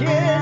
Yeah.